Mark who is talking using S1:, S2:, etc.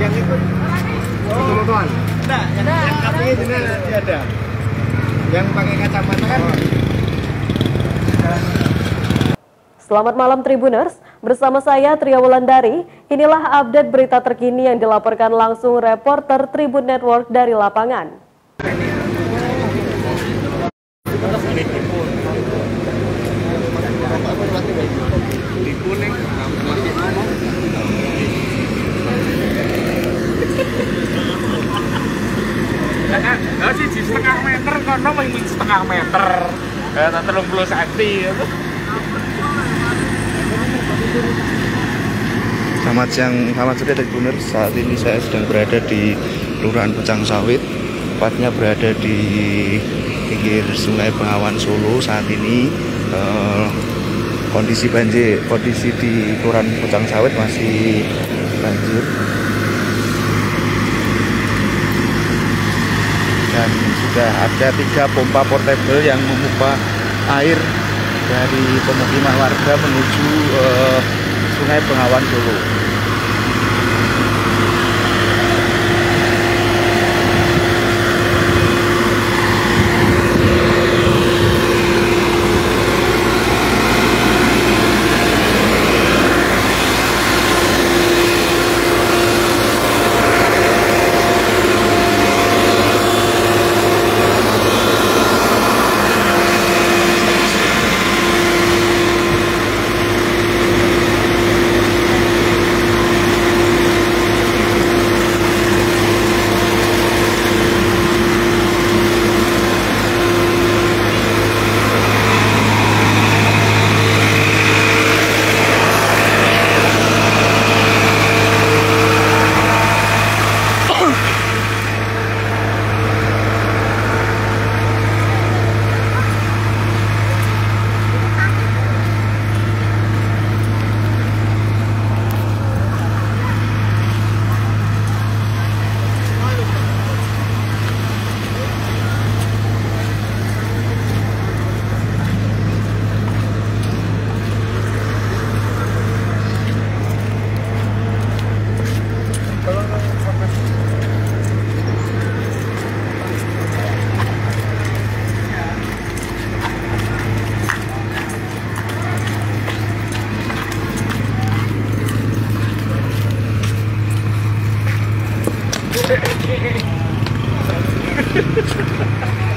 S1: yang ikut
S2: Enggak, yang,
S1: nanti ada. Yang pakai kacamata kan?
S3: Selamat malam Tribuners, bersama saya Tria Wulandari. Inilah update berita terkini yang dilaporkan langsung reporter Tribun Network dari lapangan.
S1: di kuning masih ngomong
S4: Nah, sih setengah meter kono setengah meter. Eh, tak 30 cm.
S5: Selamat siang, selamat sore Tribuners. Saat ini saya sedang berada di Kelurahan Pucang Sawit, tepatnya berada di pinggir Sungai Bengawan Solo. Saat ini eh, kondisi banjir, kondisi di Kelurahan Pucang Sawit masih banjir. Sudah ada tiga pompa portable yang memompa air dari pemukiman warga menuju eh, Sungai Bengawan Solo. Thank you.